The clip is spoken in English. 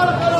Allahu Akbar.